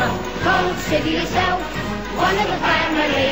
Cold city yourself, one of the family.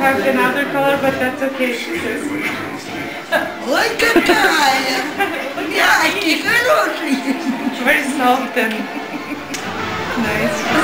have another color, but that's okay, she says. Ой, какая! Мягкий, хороший. Very soft and nice. Спасибо.